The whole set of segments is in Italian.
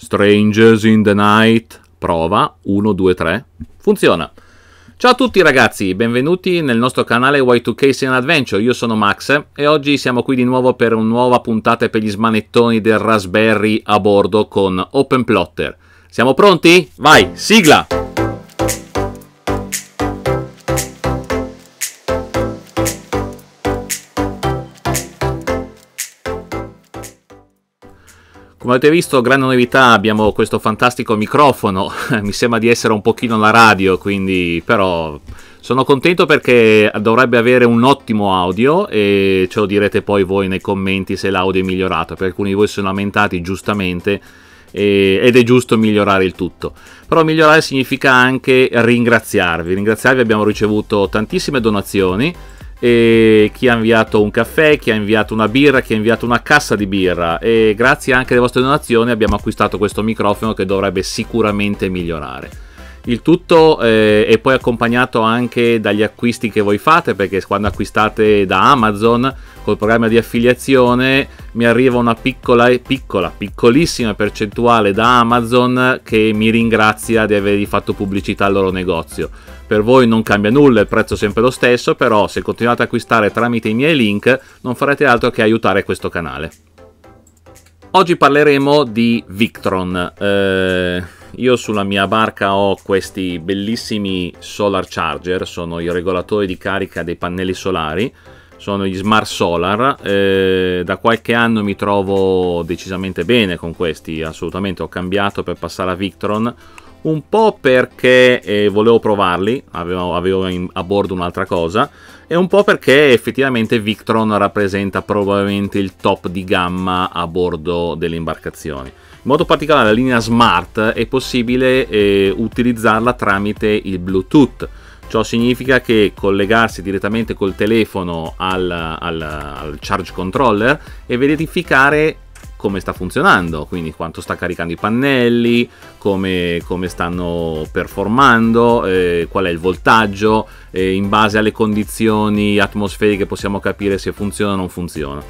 Strangers in the Night. Prova 1, 2, 3. Funziona. Ciao a tutti ragazzi, benvenuti nel nostro canale Y2K Scene Adventure, io sono Max e oggi siamo qui di nuovo per una nuova puntata per gli smanettoni del Raspberry a bordo con OpenPlotter. Siamo pronti? Vai, sigla! Come avete visto, grande novità, abbiamo questo fantastico microfono, mi sembra di essere un pochino la radio, quindi però sono contento perché dovrebbe avere un ottimo audio e ce lo direte poi voi nei commenti se l'audio è migliorato, perché alcuni di voi sono lamentati giustamente ed è giusto migliorare il tutto. Però migliorare significa anche ringraziarvi, ringraziarvi abbiamo ricevuto tantissime donazioni e chi ha inviato un caffè, chi ha inviato una birra, chi ha inviato una cassa di birra e grazie anche alle vostre donazioni abbiamo acquistato questo microfono che dovrebbe sicuramente migliorare. Il tutto eh, è poi accompagnato anche dagli acquisti che voi fate perché quando acquistate da Amazon col programma di affiliazione mi arriva una piccola, piccola, piccolissima percentuale da Amazon che mi ringrazia di avergli fatto pubblicità al loro negozio. Per voi non cambia nulla, il prezzo è sempre lo stesso, però se continuate a acquistare tramite i miei link non farete altro che aiutare questo canale. Oggi parleremo di Victron. Eh, io sulla mia barca ho questi bellissimi solar charger, sono i regolatori di carica dei pannelli solari sono gli Smart Solar. Eh, da qualche anno mi trovo decisamente bene con questi, assolutamente ho cambiato per passare a Victron. Un po' perché eh, volevo provarli, avevo, avevo in, a bordo un'altra cosa, e un po' perché effettivamente Victron rappresenta probabilmente il top di gamma a bordo delle imbarcazioni. In modo particolare la linea Smart è possibile eh, utilizzarla tramite il Bluetooth Ciò significa che collegarsi direttamente col telefono al, al, al charge controller e verificare come sta funzionando, quindi quanto sta caricando i pannelli, come, come stanno performando, eh, qual è il voltaggio, eh, in base alle condizioni atmosferiche possiamo capire se funziona o non funziona.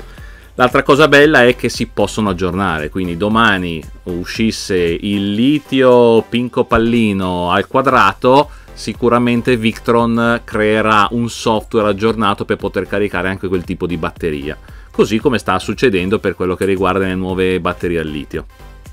L'altra cosa bella è che si possono aggiornare, quindi domani uscisse il litio pinco pallino al quadrato, sicuramente Victron creerà un software aggiornato per poter caricare anche quel tipo di batteria, così come sta succedendo per quello che riguarda le nuove batterie al litio.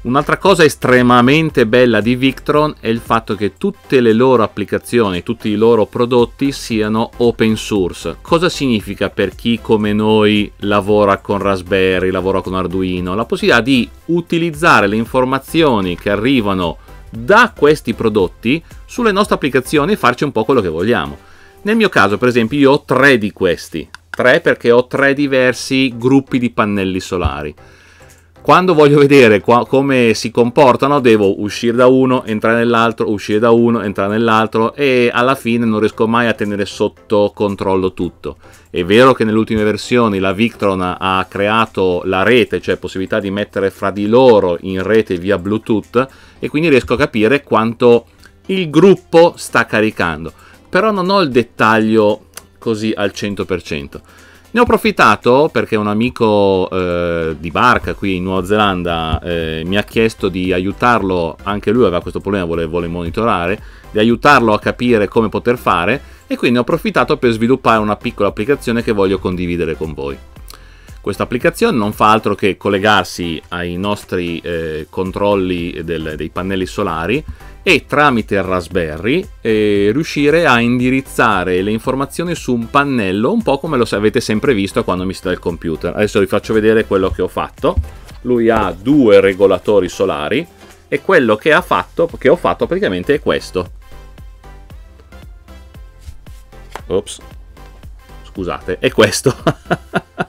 Un'altra cosa estremamente bella di Victron è il fatto che tutte le loro applicazioni, tutti i loro prodotti siano open source. Cosa significa per chi come noi lavora con Raspberry, lavora con Arduino? La possibilità di utilizzare le informazioni che arrivano da questi prodotti sulle nostre applicazioni e farci un po' quello che vogliamo. Nel mio caso, per esempio, io ho tre di questi. Tre perché ho tre diversi gruppi di pannelli solari. Quando voglio vedere qua, come si comportano, devo uscire da uno, entrare nell'altro, uscire da uno, entrare nell'altro e alla fine non riesco mai a tenere sotto controllo tutto. È vero che nelle ultime versioni la Victron ha creato la rete, cioè possibilità di mettere fra di loro in rete via Bluetooth e quindi riesco a capire quanto il gruppo sta caricando. Però non ho il dettaglio così al 100%. Ne ho approfittato perché un amico eh, di barca qui in Nuova Zelanda eh, mi ha chiesto di aiutarlo, anche lui aveva questo problema, vuole, vuole monitorare, di aiutarlo a capire come poter fare e quindi ho approfittato per sviluppare una piccola applicazione che voglio condividere con voi. Questa applicazione non fa altro che collegarsi ai nostri eh, controlli del, dei pannelli solari e tramite il Raspberry eh, riuscire a indirizzare le informazioni su un pannello un po' come lo avete sempre visto quando mi sta il computer. Adesso vi faccio vedere quello che ho fatto. Lui ha due regolatori solari e quello che, ha fatto, che ho fatto praticamente è questo. Ops. Scusate, è questo.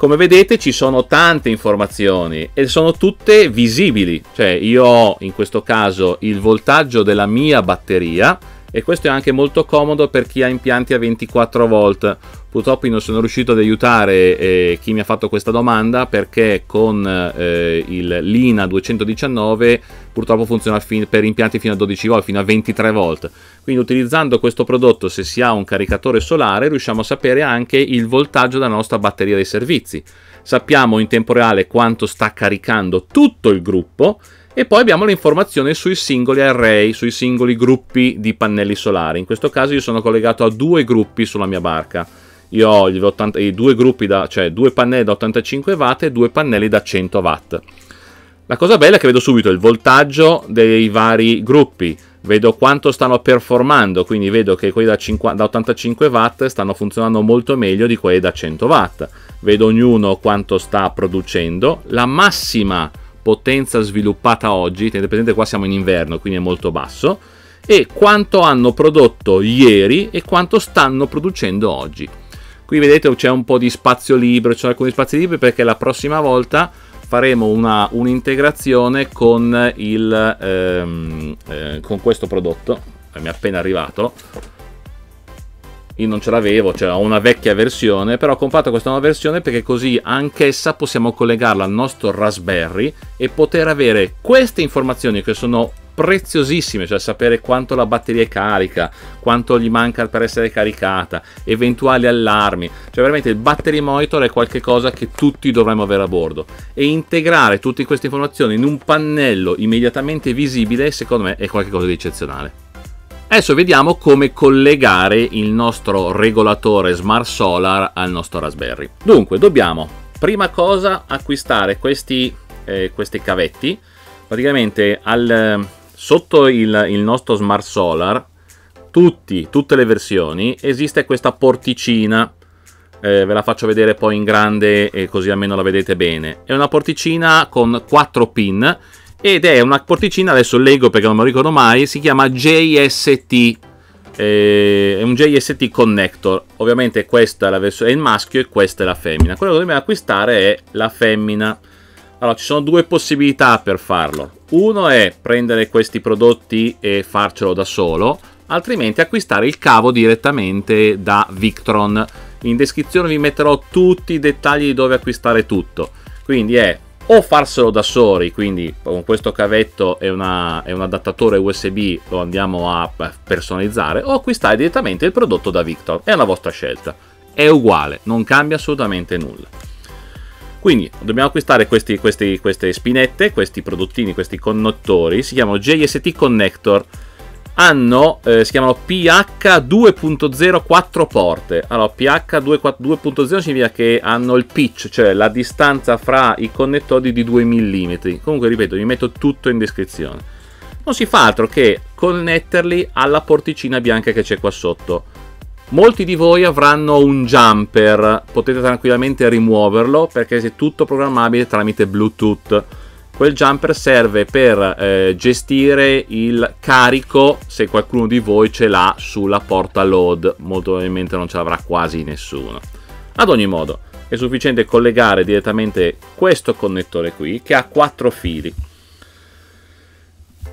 Come vedete ci sono tante informazioni e sono tutte visibili, cioè io ho in questo caso il voltaggio della mia batteria e questo è anche molto comodo per chi ha impianti a 24 volt. Purtroppo non sono riuscito ad aiutare eh, chi mi ha fatto questa domanda perché con eh, il Lina 219 purtroppo funziona per impianti fino a 12 volt, fino a 23 volt. Quindi utilizzando questo prodotto, se si ha un caricatore solare, riusciamo a sapere anche il voltaggio della nostra batteria dei servizi. sappiamo in tempo reale quanto sta caricando tutto il gruppo e poi abbiamo le informazioni sui singoli array, sui singoli gruppi di pannelli solari. In questo caso io sono collegato a due gruppi sulla mia barca. Io ho 80, i due gruppi da, cioè due pannelli da 85 watt e due pannelli da 100 watt. La cosa bella è che vedo subito il voltaggio dei vari gruppi, vedo quanto stanno performando, quindi vedo che quelli da, 50, da 85 watt stanno funzionando molto meglio di quelli da 100 watt. Vedo ognuno quanto sta producendo, la massima potenza sviluppata oggi, tenete presente qua siamo in inverno, quindi è molto basso, e quanto hanno prodotto ieri e quanto stanno producendo oggi. Qui vedete c'è un po' di spazio libero, sono alcuni spazi liberi perché la prossima volta faremo una, un'integrazione con, il, ehm, eh, con questo prodotto, mi è appena arrivato, io non ce l'avevo, cioè ho una vecchia versione, però ho comprato questa nuova versione perché così anch'essa possiamo collegarla al nostro Raspberry e poter avere queste informazioni che sono preziosissime, cioè sapere quanto la batteria è carica, quanto gli manca per essere caricata, eventuali allarmi, cioè veramente il battery monitor è qualcosa che tutti dovremmo avere a bordo e integrare tutte queste informazioni in un pannello immediatamente visibile secondo me è qualcosa di eccezionale. Adesso vediamo come collegare il nostro regolatore Smart Solar al nostro Raspberry. Dunque, dobbiamo prima cosa acquistare questi, eh, questi cavetti. Praticamente al, sotto il, il, nostro Smart Solar, tutti, tutte le versioni, esiste questa porticina. Eh, ve la faccio vedere poi in grande e così almeno la vedete bene. È una porticina con 4 pin ed è una porticina, adesso leggo perché non me lo ricordo mai, si chiama JST, eh, è un JST connector, ovviamente questo è, vers- è, il maschio e questa è la femmina, quello che dobbiamo acquistare è la femmina. Allora, ci sono due possibilità per farlo. Uno è prendere questi prodotti e farcelo da solo, altrimenti acquistare il cavo direttamente da Victron. In descrizione vi metterò tutti i dettagli di dove acquistare tutto. Quindi è o farselo da soli, quindi con questo cavetto e, una, e un adattatore USB lo andiamo a personalizzare, o acquistare direttamente il prodotto da Victor. È una vostra scelta. È uguale, non cambia assolutamente nulla. Quindi dobbiamo acquistare questi, questi, queste spinette, questi prodottini, questi connettori, si chiamano JST Connector hanno, eh, si chiamano PH 2.0 4 porte. Allora, PH 2.0 significa che hanno il pitch, cioè la distanza fra i connettori di 2 mm. Comunque, ripeto, vi metto tutto in descrizione. Non si fa altro che connetterli alla porticina bianca che c'è qua sotto. Molti di voi avranno un jumper, potete tranquillamente rimuoverlo perché è tutto programmabile tramite Bluetooth quel jumper serve per eh, gestire il carico se qualcuno di voi ce l'ha sulla porta load. Molto probabilmente non ce l'avrà quasi nessuno. Ad ogni modo è sufficiente collegare direttamente questo connettore qui che ha quattro fili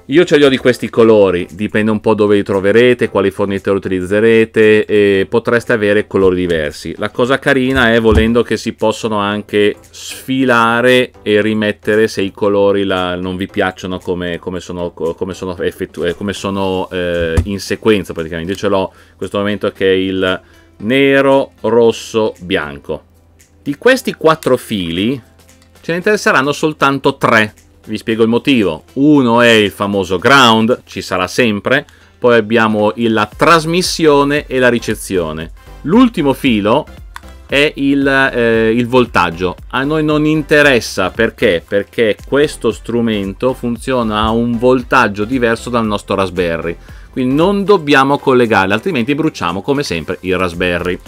io ce li ho di questi colori, dipende un po' dove li troverete, quali fornitori utilizzerete e potreste avere colori diversi. La cosa carina è volendo che si possono anche sfilare e rimettere se i colori la, non vi piacciono come, come sono, come sono, effettu- eh, come sono eh, in sequenza praticamente. Io ce l'ho in questo momento che è il nero, rosso, bianco. Di questi quattro fili ce ne interesseranno soltanto tre vi spiego il motivo. Uno è il famoso ground, ci sarà sempre. Poi abbiamo la trasmissione e la ricezione. L'ultimo filo è il, eh, il, voltaggio. A noi non interessa perché? Perché questo strumento funziona a un voltaggio diverso dal nostro Raspberry. Quindi non dobbiamo collegarli, altrimenti bruciamo come sempre il Raspberry.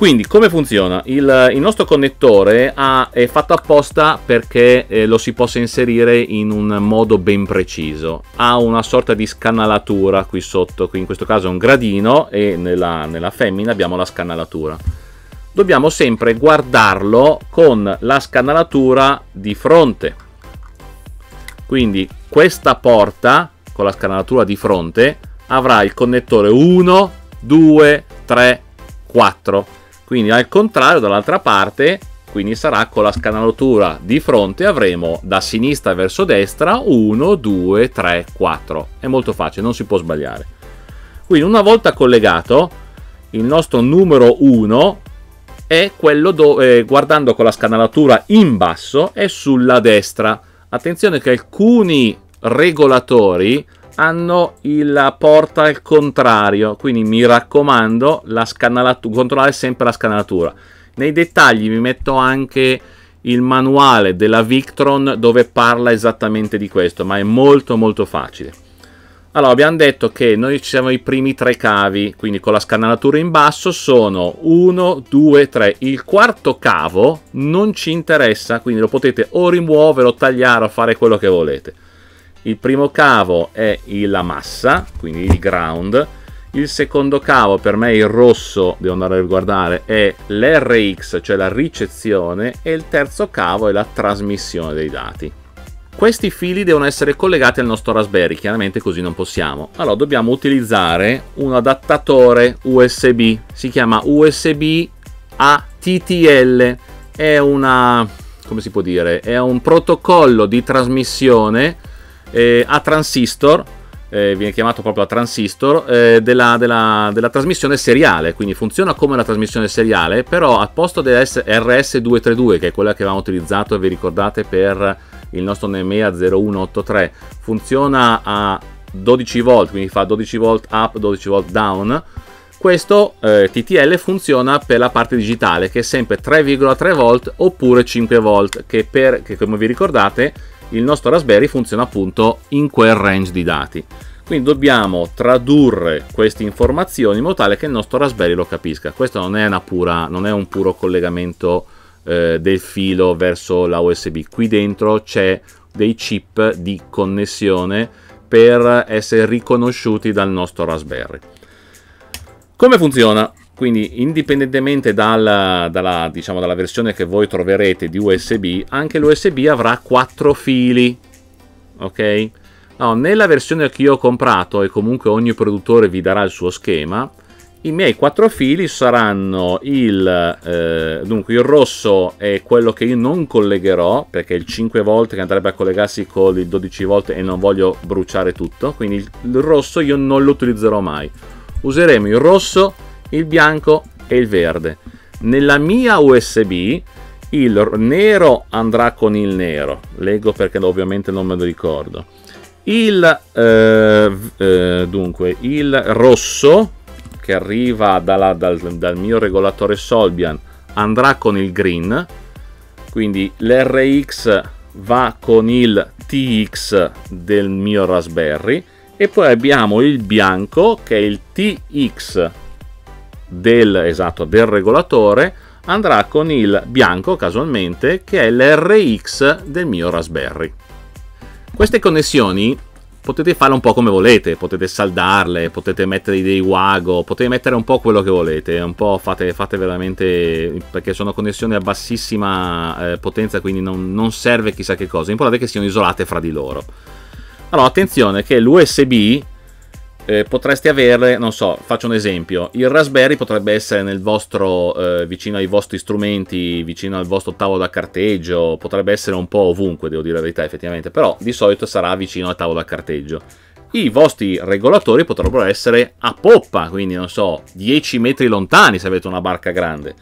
Quindi come funziona? Il, il nostro connettore ha, è fatto apposta perché eh, lo si possa inserire in un modo ben preciso. Ha una sorta di scanalatura qui sotto, qui in questo caso è un gradino e nella, nella femmina abbiamo la scanalatura. Dobbiamo sempre guardarlo con la scanalatura di fronte. Quindi questa porta con la scanalatura di fronte avrà il connettore 1, 2, 3, 4 quindi al contrario dall'altra parte, quindi sarà con la scanalatura di fronte avremo da sinistra verso destra 1, 2, 3, 4. È molto facile, non si può sbagliare. Quindi una volta collegato, il nostro numero 1 è quello dove, guardando con la scanalatura in basso, è sulla destra. Attenzione che alcuni regolatori hanno la porta al contrario, quindi mi raccomando, la controllare sempre la scanalatura. Nei dettagli vi metto anche il manuale della Victron dove parla esattamente di questo, ma è molto molto facile. Allora, abbiamo detto che noi ci siamo i primi tre cavi, quindi con la scannalatura in basso sono 1, 2, 3. Il quarto cavo non ci interessa, quindi lo potete o rimuovere o tagliare o fare quello che volete. Il primo cavo è la massa, quindi il ground. Il secondo cavo, per me il rosso, devo andare a riguardare, è l'RX, cioè la ricezione. E il terzo cavo è la trasmissione dei dati. Questi fili devono essere collegati al nostro Raspberry, chiaramente così non possiamo. Allora dobbiamo utilizzare un adattatore USB, si chiama USB ATTL, è una, come si può dire, è un protocollo di trasmissione eh, a transistor, eh, viene chiamato proprio a transistor, eh, della, della, della, trasmissione seriale, quindi funziona come una trasmissione seriale, però al posto dell'RS232, che è quella che avevamo utilizzato, vi ricordate, per il nostro Nemea 0183 funziona a 12 volt, quindi fa 12 volt up, 12 volt down. Questo eh, TTL funziona per la parte digitale che è sempre 3,3 volt oppure 5 volt che, per, che come vi ricordate il nostro Raspberry funziona appunto in quel range di dati. Quindi dobbiamo tradurre queste informazioni in modo tale che il nostro Raspberry lo capisca. Questo non è, pura, non è un puro collegamento eh, del filo verso la USB. Qui dentro c'è dei chip di connessione per essere riconosciuti dal nostro Raspberry. Come funziona? Quindi indipendentemente dal, dalla, diciamo, dalla versione che voi troverete di USB, anche l'USB avrà quattro fili. Ok? No, nella versione che io ho comprato, e comunque ogni produttore vi darà il suo schema, i miei quattro fili saranno il eh, dunque il rosso è quello che io non collegherò perché è il 5 volt che andrebbe a collegarsi con il 12 volt e non voglio bruciare tutto quindi il rosso io non lo utilizzerò mai useremo il rosso il bianco e il verde. Nella mia usb il nero andrà con il nero. Leggo perché ovviamente non me lo ricordo. Il eh, eh, dunque il rosso che arriva dalla, dal, dal mio regolatore Solbian andrà con il green, quindi l'RX va con il TX del mio Raspberry. E poi abbiamo il bianco che è il TX del, esatto, del regolatore andrà con il bianco casualmente che è l'RX del mio Raspberry. Queste connessioni potete farle un po' come volete, potete saldarle, potete mettere dei wago, potete mettere un po' quello che volete, un po' fate, fate veramente, perché sono connessioni a bassissima eh, potenza, quindi non, non, serve chissà che cosa, l'importante è che siano isolate fra di loro. Allora, attenzione che l'USB eh, potreste avere, non so, faccio un esempio, il Raspberry potrebbe essere nel vostro, eh, vicino ai vostri strumenti, vicino al vostro tavolo da carteggio, potrebbe essere un po' ovunque, devo dire la verità effettivamente, però di solito sarà vicino al tavolo da carteggio. I vostri regolatori potrebbero essere a poppa, quindi non so, 10 metri lontani se avete una barca grande.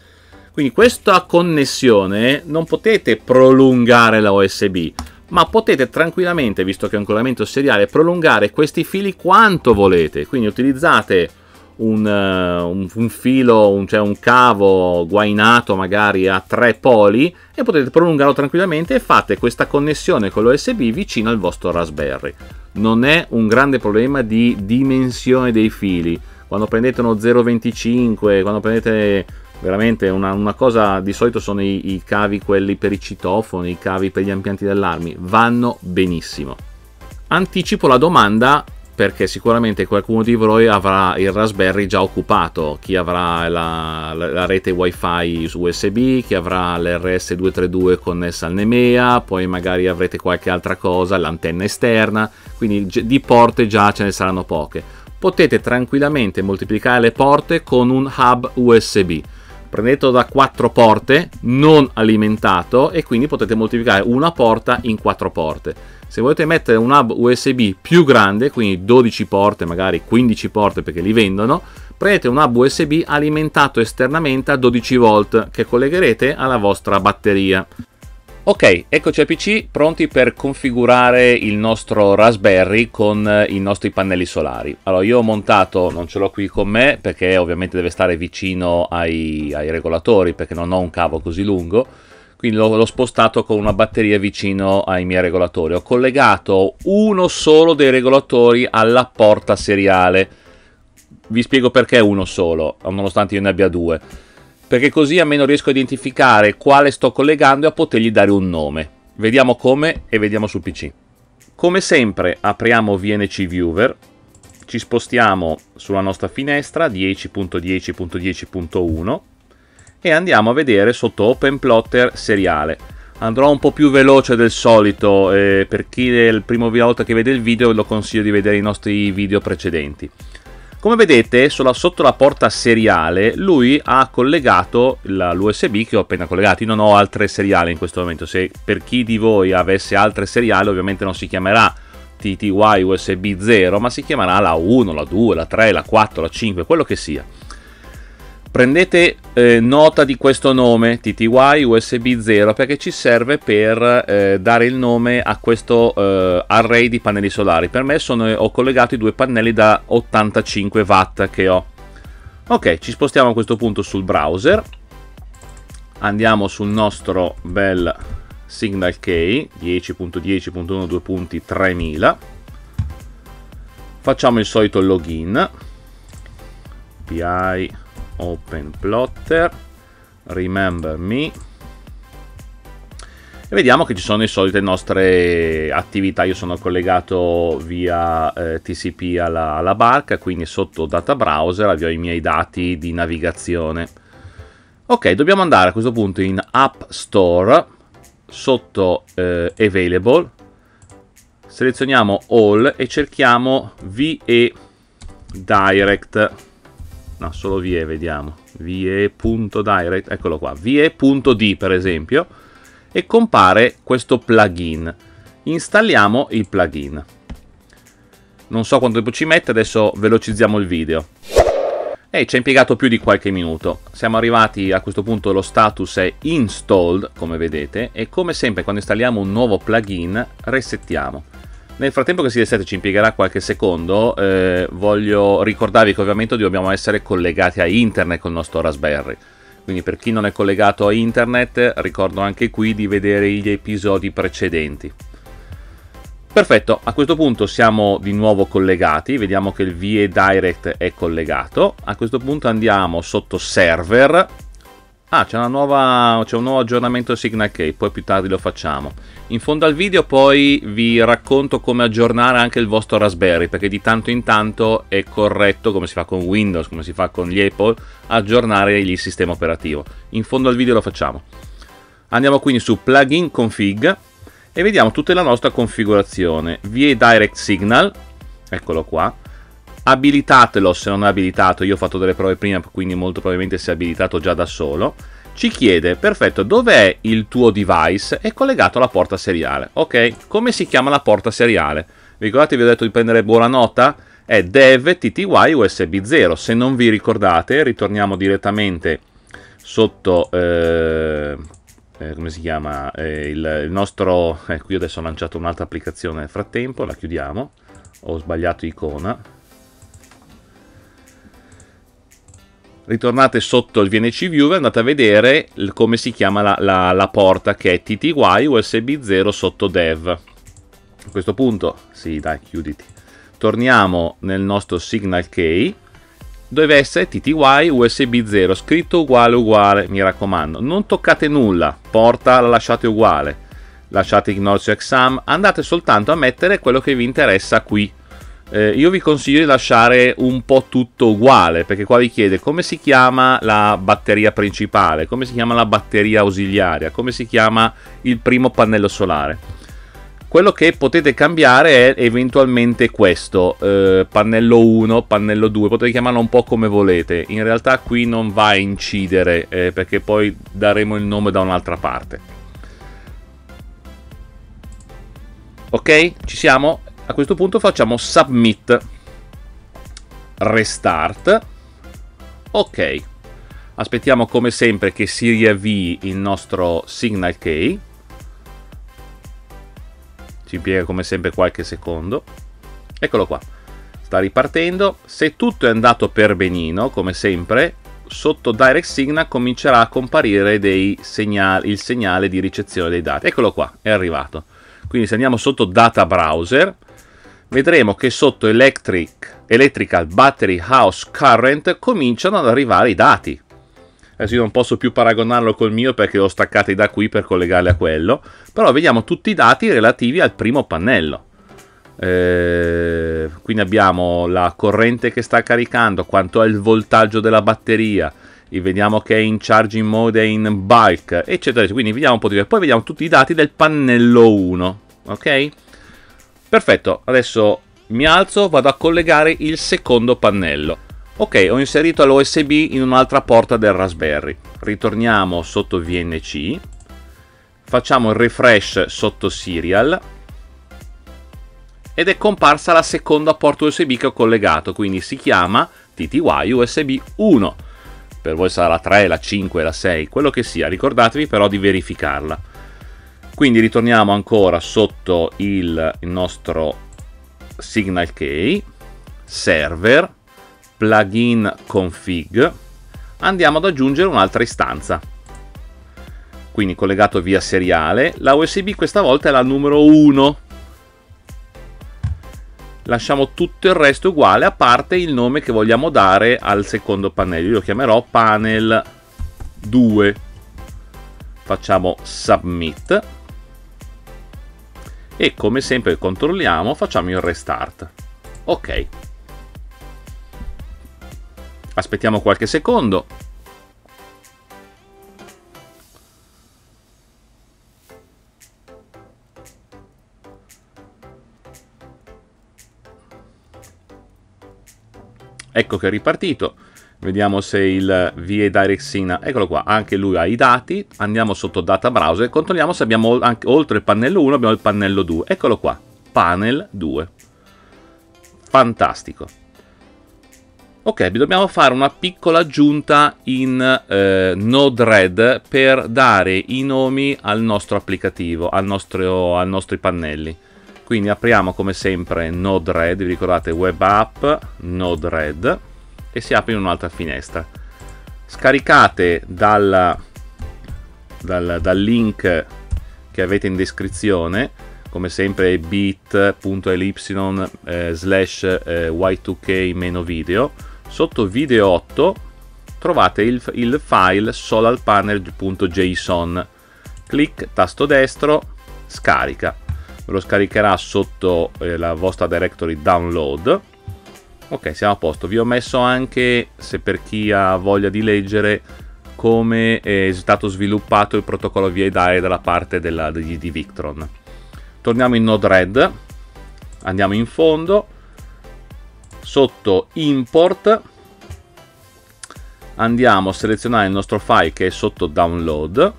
Quindi questa connessione non potete prolungare la USB, ma potete tranquillamente, visto che è un collegamento seriale, prolungare questi fili quanto volete. Quindi utilizzate un, uh, un, un filo, un, cioè un cavo guainato magari a tre poli e potete prolungarlo tranquillamente e fate questa connessione con l'USB vicino al vostro Raspberry. Non è un grande problema di dimensione dei fili. Quando prendete uno 0,25, quando prendete veramente una, una, cosa di solito sono i, i, cavi quelli per i citofoni, i cavi per gli impianti dell'armi, vanno benissimo. Anticipo la domanda perché sicuramente qualcuno di voi avrà il Raspberry già occupato, chi avrà la, la, la rete wifi USB, chi avrà l'RS232 connessa al Nemea, poi magari avrete qualche altra cosa, l'antenna esterna, quindi di porte già ce ne saranno poche. Potete tranquillamente moltiplicare le porte con un hub USB prendetelo da quattro porte non alimentato e quindi potete moltiplicare una porta in quattro porte se volete mettere un hub USB più grande quindi 12 porte magari 15 porte perché li vendono prendete un hub USB alimentato esternamente a 12 volt che collegherete alla vostra batteria. Ok, eccoci al PC pronti per configurare il nostro Raspberry con eh, i nostri pannelli solari. Allora io ho montato, non ce l'ho qui con me perché ovviamente deve stare vicino ai, ai regolatori perché non ho un cavo così lungo, quindi l'ho spostato con una batteria vicino ai miei regolatori. Ho collegato uno solo dei regolatori alla porta seriale. Vi spiego perché uno solo, nonostante io ne abbia due perché così almeno riesco a identificare quale sto collegando e a potergli dare un nome. Vediamo come e vediamo sul PC. Come sempre apriamo VNC Viewer, ci spostiamo sulla nostra finestra 10.10.10.1 e andiamo a vedere sotto Open Plotter seriale. Andrò un po' più veloce del solito, eh, per chi è la prima volta che vede il video lo consiglio di vedere i nostri video precedenti. Come vedete, sotto la porta seriale, lui ha collegato l'USB che ho appena collegato. Io non ho altre seriali in questo momento. Se per chi di voi avesse altre seriali, ovviamente non si chiamerà TTY USB 0, ma si chiamerà la 1, la 2, la 3, la 4, la 5, quello che sia. Prendete eh, nota di questo nome TTY USB 0 perché ci serve per eh, dare il nome a questo eh, array di pannelli solari. Per me sono, ho collegato i due pannelli da 85 watt che ho. Ok, ci spostiamo a questo punto sul browser. Andiamo sul nostro bel Signal Key 10.10.1.2.3000. Facciamo il solito login. PI open plotter remember me. E vediamo che ci sono le solite nostre attività. Io sono collegato via eh, TCP alla, alla, barca quindi sotto data browser avvio i miei dati di navigazione. Ok dobbiamo andare a questo punto in app store sotto eh, available. Selezioniamo all e cerchiamo VE direct no, solo VE, vediamo, VE.direct, eccolo qua, VE.d per esempio, e compare questo plugin. Installiamo il plugin. Non so quanto tempo ci mette, adesso velocizziamo il video. E ci ha impiegato più di qualche minuto. Siamo arrivati a questo punto, lo status è installed, come vedete, e come sempre quando installiamo un nuovo plugin, resettiamo. Nel frattempo che si reset ci impiegherà qualche secondo, eh, voglio ricordarvi che ovviamente dobbiamo essere collegati a internet con il nostro Raspberry. Quindi per chi non è collegato a internet, ricordo anche qui di vedere gli episodi precedenti. Perfetto, a questo punto siamo di nuovo collegati, vediamo che il VE Direct è collegato. A questo punto andiamo sotto server Ah, c'è, nuova, c'è, un nuovo aggiornamento Signal Key, poi più tardi lo facciamo. In fondo al video poi vi racconto come aggiornare anche il vostro Raspberry, perché di tanto in tanto è corretto, come si fa con Windows, come si fa con gli Apple, aggiornare il sistema operativo. In fondo al video lo facciamo. Andiamo quindi su Plugin Config e vediamo tutta la nostra configurazione. VA Direct Signal, eccolo qua, abilitatelo se non è abilitato, io ho fatto delle prove prima, quindi molto probabilmente si è abilitato già da solo. Ci chiede, perfetto, dov'è il tuo device? È collegato alla porta seriale. Ok, come si chiama la porta seriale? Ricordate, vi ho detto di prendere buona nota? È dev tty usb 0. Se non vi ricordate, ritorniamo direttamente sotto... Eh, eh, come si chiama? Eh, il, il, nostro... Eh, qui adesso ho lanciato un'altra applicazione nel frattempo, la chiudiamo. Ho sbagliato icona ritornate sotto il VNC Viewer e andate a vedere come si chiama la, la, la porta che è TTY USB 0 sotto dev. A questo punto, sì dai, chiuditi. Torniamo nel nostro Signal Key, deve essere TTY USB 0, scritto uguale uguale, mi raccomando. Non toccate nulla, porta la lasciate uguale. Lasciate ignore exam, andate soltanto a mettere quello che vi interessa qui eh, io vi consiglio di lasciare un po' tutto uguale, perché qua vi chiede come si chiama la batteria principale, come si chiama la batteria ausiliaria, come si chiama il primo pannello solare. Quello che potete cambiare è eventualmente questo, eh, pannello 1, pannello 2, potete chiamarlo un po' come volete. In realtà qui non va a incidere, eh, perché poi daremo il nome da un'altra parte. Ok, ci siamo? A questo punto facciamo submit, restart, ok. Aspettiamo come sempre che si riavvii il nostro signal key. Ci impiega come sempre qualche secondo. Eccolo qua. Sta ripartendo. Se tutto è andato per benino come sempre sotto direct signal comincerà a comparire segnali, il segnale di ricezione dei dati. Eccolo qua è arrivato. Quindi se andiamo sotto data browser vedremo che sotto electric, electrical battery house current cominciano ad arrivare i dati. Adesso io non posso più paragonarlo col mio perché l'ho staccati da qui per collegarli a quello però vediamo tutti i dati relativi al primo pannello. Eh, quindi abbiamo la corrente che sta caricando quanto è il voltaggio della batteria vediamo che è in charging mode e in bulk eccetera quindi vediamo un po' di poi vediamo tutti i dati del pannello 1 ok perfetto adesso mi alzo vado a collegare il secondo pannello ok ho inserito l'OSB in un'altra porta del Raspberry ritorniamo sotto VNC facciamo il refresh sotto serial ed è comparsa la seconda porta USB che ho collegato, quindi si chiama TTY USB 1. Per voi sarà la 3, la 5, la 6, quello che sia, ricordatevi però di verificarla. Quindi ritorniamo ancora sotto il, il nostro Signal Key, server, plugin config, andiamo ad aggiungere un'altra istanza. Quindi collegato via seriale, la USB questa volta è la numero 1 lasciamo tutto il resto uguale a parte il nome che vogliamo dare al secondo pannello. Io lo chiamerò panel 2 facciamo submit e come sempre controlliamo facciamo il restart. Ok. Aspettiamo qualche secondo. Ecco che è ripartito vediamo se il VA Direct eccolo qua anche lui ha i dati andiamo sotto data browser e controlliamo se abbiamo anche oltre il pannello 1 abbiamo il pannello 2 eccolo qua panel 2 fantastico. Ok dobbiamo fare una piccola aggiunta in eh, Node-RED per dare i nomi al nostro applicativo al nostro, ai nostri pannelli. Quindi apriamo come sempre Node-RED, vi ricordate web app Node-RED e si apre in un'altra finestra. Scaricate dal, dal, dal link che avete in descrizione, come sempre bit.ly eh, slash eh, y2k-video, sotto video 8 trovate il, il file solarpanel.json. Clic, tasto destro, scarica ve lo scaricherà sotto eh, la vostra directory download ok siamo a posto. Vi ho messo anche se per chi ha voglia di leggere come è stato sviluppato il protocollo VIDAE dalla parte della, di, di Victron. Torniamo in Node-RED andiamo in fondo. Sotto import. Andiamo a selezionare il nostro file che è sotto download.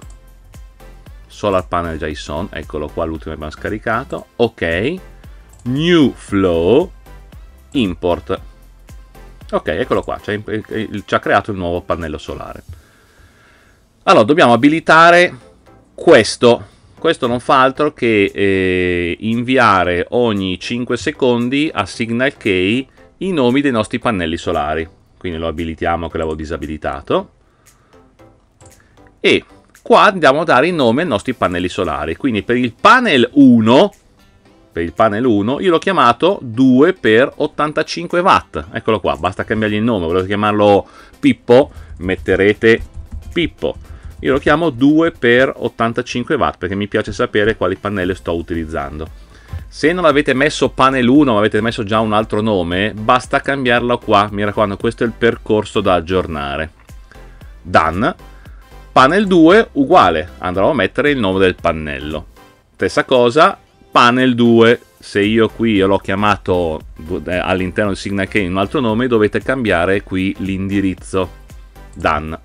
Solar panel JSON, eccolo qua l'ultimo che abbiamo scaricato, ok, new flow, import, ok, eccolo qua, ci ha, ci ha creato il nuovo pannello solare. Allora, dobbiamo abilitare questo, questo non fa altro che eh, inviare ogni 5 secondi a Signal Key i nomi dei nostri pannelli solari. Quindi lo abilitiamo che l'avevo disabilitato. E qua andiamo a dare il nome ai nostri pannelli solari. Quindi per il panel 1, per il panel 1, io l'ho chiamato 2x85 watt. Eccolo qua, basta cambiargli il nome. Volete chiamarlo Pippo? Metterete Pippo. Io lo chiamo 2x85 watt perché mi piace sapere quali pannelli sto utilizzando. Se non avete messo panel 1 ma avete messo già un altro nome, basta cambiarlo qua. Mi raccomando, questo è il percorso da aggiornare. Done Panel 2 uguale, andrò a mettere il nome del pannello. Stessa cosa, panel 2, se io qui l'ho chiamato eh, all'interno del signal key un altro nome, dovete cambiare qui l'indirizzo. Done.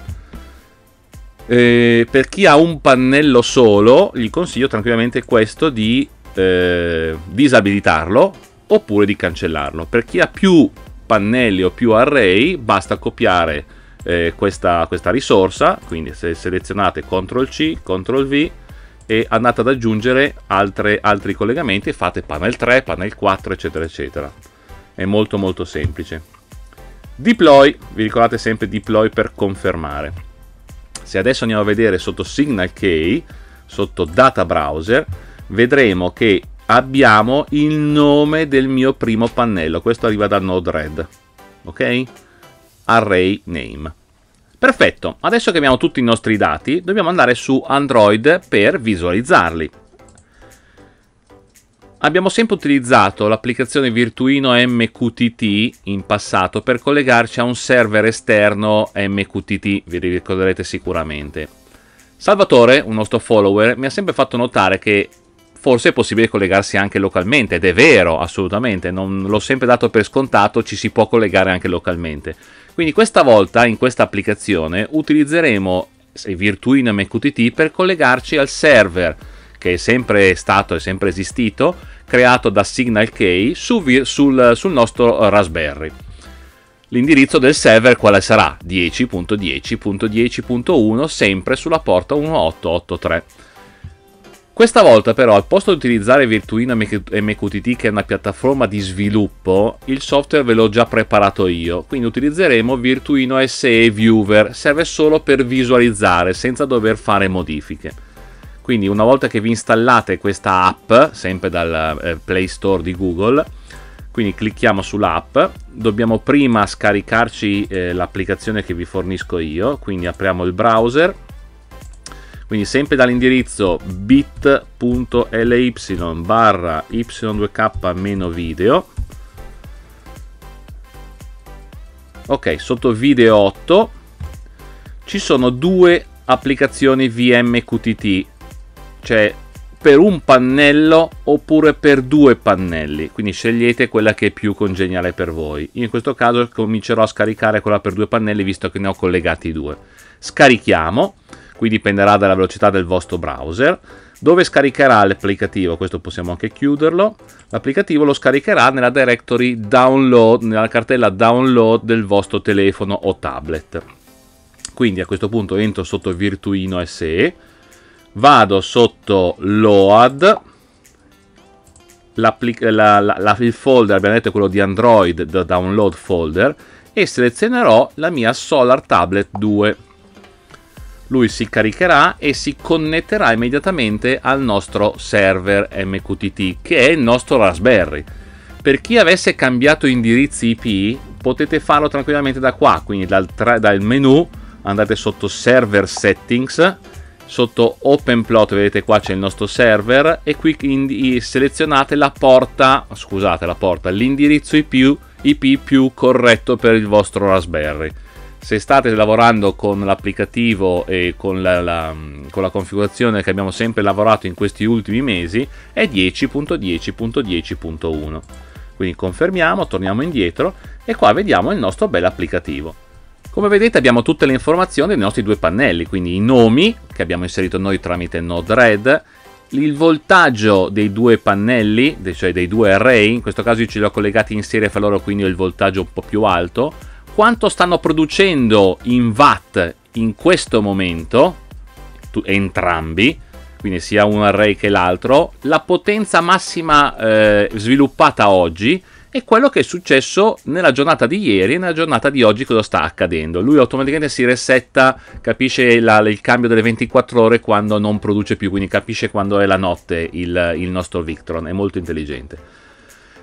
Eh, per chi ha un pannello solo, gli consiglio tranquillamente questo di eh, disabilitarlo oppure di cancellarlo. Per chi ha più pannelli o più array, basta copiare eh, questa, questa risorsa, quindi se selezionate CTRL C, CTRL V e andate ad aggiungere altre, altri collegamenti e fate panel 3, panel 4 eccetera eccetera. È molto molto semplice. Deploy vi ricordate sempre deploy per confermare. Se adesso andiamo a vedere sotto signal key sotto data browser vedremo che abbiamo il nome del mio primo pannello. Questo arriva da node-red ok? Array name Perfetto, adesso che abbiamo tutti i nostri dati, dobbiamo andare su Android per visualizzarli. Abbiamo sempre utilizzato l'applicazione Virtuino MQTT in passato per collegarci a un server esterno MQTT, vi ricorderete sicuramente. Salvatore, un nostro follower, mi ha sempre fatto notare che forse è possibile collegarsi anche localmente, ed è vero, assolutamente, non l'ho sempre dato per scontato, ci si può collegare anche localmente. Quindi questa volta in questa applicazione utilizzeremo Virtuino MQTT per collegarci al server che è sempre stato e sempre esistito, creato da Signal su, sul, sul nostro Raspberry. L'indirizzo del server quale sarà? 10.10.10.1 sempre sulla porta 1883. Questa volta però al posto di utilizzare Virtuino MQTT che è una piattaforma di sviluppo, il software ve l'ho già preparato io, quindi utilizzeremo Virtuino SE Viewer, serve solo per visualizzare senza dover fare modifiche. Quindi una volta che vi installate questa app, sempre dal eh, Play Store di Google, quindi clicchiamo sull'app, dobbiamo prima scaricarci eh, l'applicazione che vi fornisco io, quindi apriamo il browser, quindi sempre dall'indirizzo bit.ly barra y2k-video ok sotto video 8 ci sono due applicazioni VMQTT cioè per un pannello oppure per due pannelli. Quindi scegliete quella che è più congeniale per voi. Io in questo caso comincerò a scaricare quella per due pannelli visto che ne ho collegati due. Scarichiamo qui dipenderà dalla velocità del vostro browser. Dove scaricherà l'applicativo? Questo possiamo anche chiuderlo. L'applicativo lo scaricherà nella directory download, nella cartella download del vostro telefono o tablet. Quindi a questo punto entro sotto Virtuino SE, vado sotto Load, la, la, il folder, abbiamo detto quello di Android, the download folder, e selezionerò la mia Solar Tablet 2 lui si caricherà e si connetterà immediatamente al nostro server MQTT che è il nostro Raspberry. Per chi avesse cambiato indirizzi IP potete farlo tranquillamente da qua, quindi dal, dal menu andate sotto server settings, sotto OpenPlot vedete qua c'è il nostro server e qui selezionate la porta, scusate la porta, l'indirizzo IP, IP più corretto per il vostro Raspberry se state lavorando con l'applicativo e con la, la, con la, configurazione che abbiamo sempre lavorato in questi ultimi mesi è 10.10.10.1 quindi confermiamo, torniamo indietro e qua vediamo il nostro bel applicativo. Come vedete abbiamo tutte le informazioni dei nostri due pannelli quindi i nomi che abbiamo inserito noi tramite Node-RED il voltaggio dei due pannelli, cioè dei due array, in questo caso io ce li ho collegati in serie fra loro, quindi ho il voltaggio un po' più alto, quanto stanno producendo in watt in questo momento, entrambi, quindi sia un array che l'altro, la potenza massima eh, sviluppata oggi e quello che è successo nella giornata di ieri e nella giornata di oggi cosa sta accadendo. Lui automaticamente si resetta, capisce la, il cambio delle 24 ore quando non produce più, quindi capisce quando è la notte il, il nostro Victron, è molto intelligente.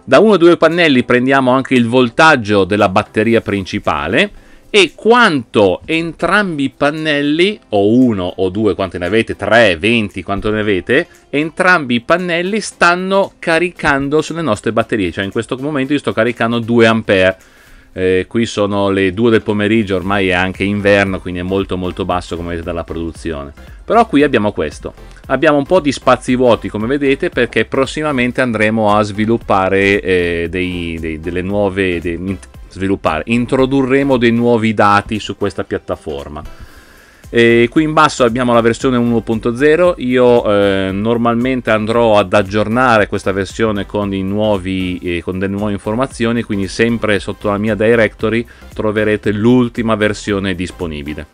Da uno o due pannelli prendiamo anche il voltaggio della batteria principale e quanto entrambi i pannelli, o uno o due, quante ne avete, 3, 20, quanto ne avete, entrambi i pannelli stanno caricando sulle nostre batterie. Cioè in questo momento io sto caricando 2 ampere eh, qui sono le 2 del pomeriggio, ormai è anche inverno, quindi è molto molto basso come vedete dalla produzione. Però qui abbiamo questo. Abbiamo un po' di spazi vuoti come vedete perché prossimamente andremo a sviluppare eh, dei, dei, delle nuove... Dei, sviluppare, introdurremo dei nuovi dati su questa piattaforma. E qui in basso abbiamo la versione 1.0, io eh, normalmente andrò ad aggiornare questa versione con, nuovi, eh, con delle nuove informazioni, quindi sempre sotto la mia directory troverete l'ultima versione disponibile.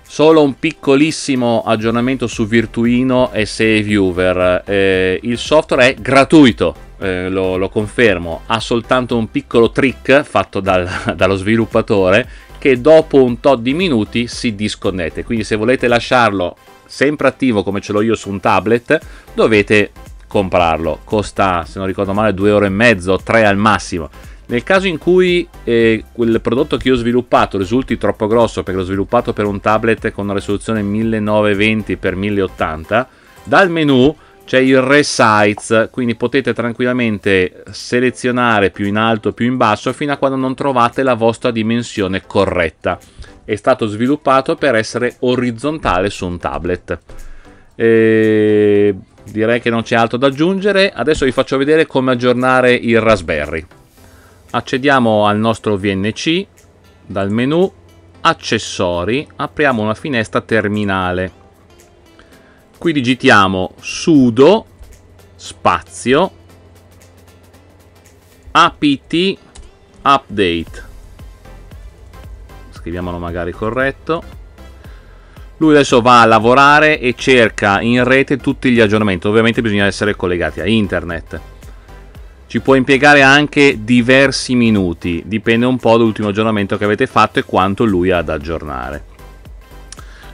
Solo un piccolissimo aggiornamento su Virtuino e Save Viewer. Eh, il software è gratuito, eh, lo, lo, confermo, ha soltanto un piccolo trick fatto dal, dallo sviluppatore che dopo un tot di minuti si disconnette. Quindi se volete lasciarlo sempre attivo come ce l'ho io su un tablet, dovete comprarlo. Costa, se non ricordo male, 2 euro e mezzo, 3 al massimo nel caso in cui eh, quel prodotto che ho sviluppato risulti troppo grosso perché l'ho sviluppato per un tablet con una risoluzione 1920x1080, dal menu c'è il resize, quindi potete tranquillamente selezionare più in alto o più in basso fino a quando non trovate la vostra dimensione corretta. È stato sviluppato per essere orizzontale su un tablet. E direi che non c'è altro da aggiungere. Adesso vi faccio vedere come aggiornare il Raspberry accediamo al nostro VNC dal menu accessori apriamo una finestra terminale qui digitiamo sudo spazio apt update. Scriviamolo magari corretto. Lui adesso va a lavorare e cerca in rete tutti gli aggiornamenti. Ovviamente bisogna essere collegati a internet. Ci può impiegare anche diversi minuti, dipende un po' dall'ultimo aggiornamento che avete fatto e quanto lui ha da aggiornare.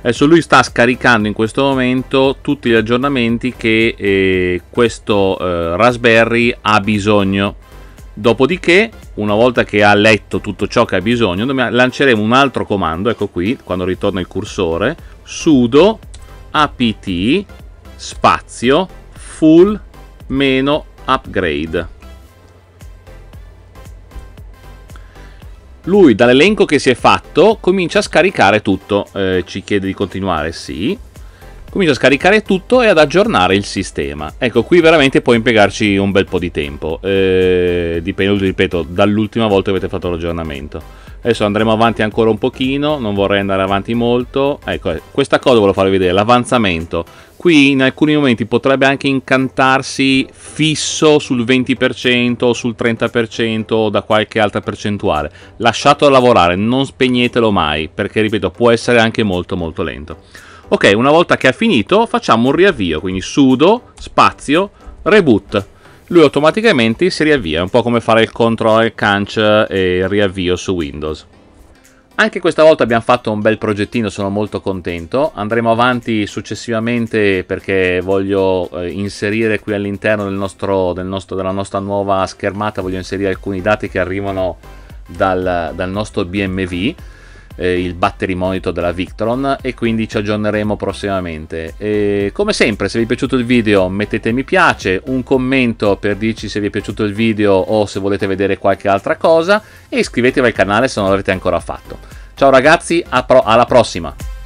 Adesso lui sta scaricando in questo momento tutti gli aggiornamenti che eh, questo eh, Raspberry ha bisogno. Dopodiché, una volta che ha letto tutto ciò che ha bisogno, lanceremo un altro comando, ecco qui, quando ritorna il cursore, sudo apt spazio full Lui dall'elenco che si è fatto comincia a scaricare tutto, eh, ci chiede di continuare, sì. Comincia a scaricare tutto e ad aggiornare il sistema. Ecco, qui veramente può impiegarci un bel po' di tempo. Eh, dipende, ripeto, dall'ultima volta che avete fatto l'aggiornamento. Adesso andremo avanti ancora un pochino, non vorrei andare avanti molto. Ecco, questa cosa volevo farvi vedere, l'avanzamento. Qui in alcuni momenti potrebbe anche incantarsi fisso sul 20% o sul 30% o da qualche altra percentuale. Lasciatelo lavorare, non spegnetelo mai, perché ripeto, può essere anche molto molto lento. Ok, una volta che ha finito facciamo un riavvio, quindi sudo spazio reboot. Lui automaticamente si riavvia, è un po' come fare il control canc e riavvio su Windows. Anche questa volta abbiamo fatto un bel progettino, sono molto contento. Andremo avanti successivamente perché voglio eh, inserire qui all'interno del nostro, del nostro, della nostra nuova schermata, voglio inserire alcuni dati che arrivano dal, dal nostro BMV eh, il battery monitor della Victron e quindi ci aggiorneremo prossimamente. E come sempre, se vi è piaciuto il video mettete mi piace, un commento per dirci se vi è piaciuto il video o se volete vedere qualche altra cosa e iscrivetevi al canale se non l'avete ancora fatto. Ciao ragazzi, alla prossima!